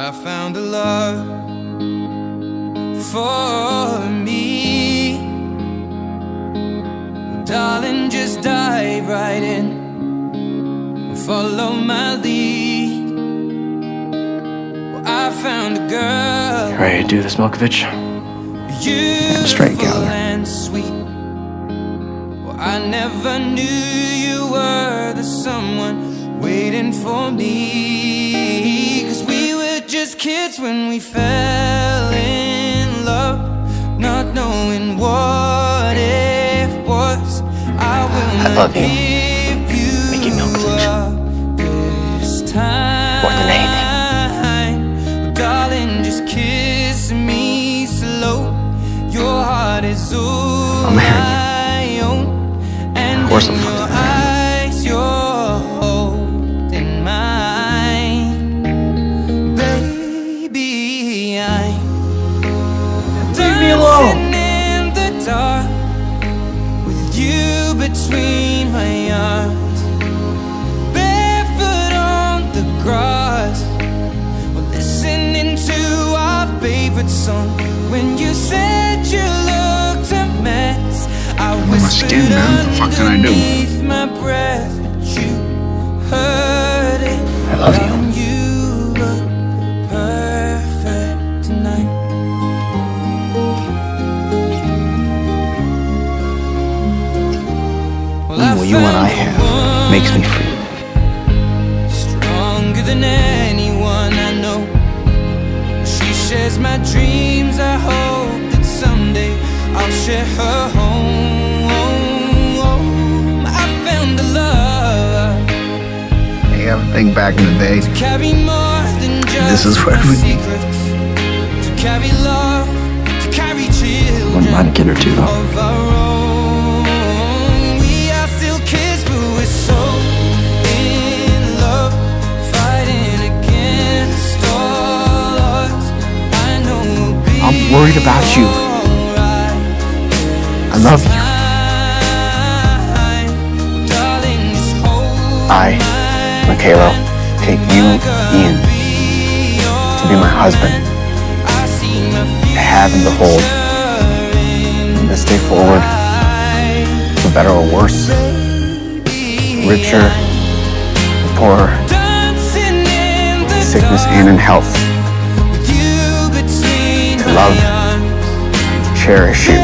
I found a love for me. Well, darling, just dive right in follow my lead. Well, I found a girl. You ready to do this, Milkovich? straight gather. and sweet. Well, I never knew you were the someone waiting for me. Cause we were just kids when we fell in love, not knowing what it was. I will I love you. give you Mickey Milkovich. this time. More than anything. Darling, just kiss me slow. Your heart is all I'll marry I between my arms. Barefoot on the grass, we're listening to our favorite song. When you said you looked a mess, I my whispered skin, man. What the fuck did I do? my breath, but you heard it. I love you you and I have makes me free. Stronger than anyone I know. She shares my dreams. I hope that someday I'll share her home. I found a love Hey, I think back in the day, to carry more than just This is where my we- secrets. To carry love, to carry children Wouldn't mind a kid or two, though. Worried about you. I love you. I, Mikhailo, take you, Ian, to be my husband, to have and to hold from this day forward, for better or worse, richer or poorer, sickness and in health, love, cherish you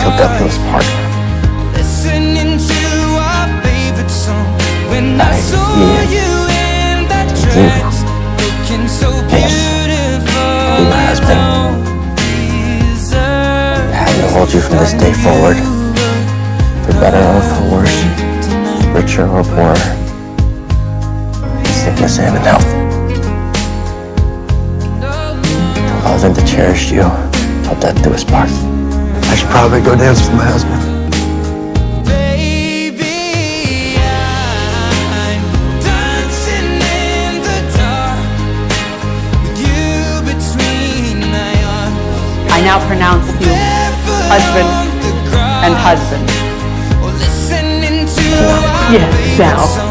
till death do us part. Listening to our favorite song. When I, saw you in that you, dress, looking so yes, beautiful. be my I husband. don't deserve Have and hold you from this day forward, for better or for worse, richer or poorer, sickness and in health, to love and to cherish you till death do us part. I should probably go dance with my husband. I'm dancing in the dark with you between my arms. I now pronounce you husband and husband. Yes, now.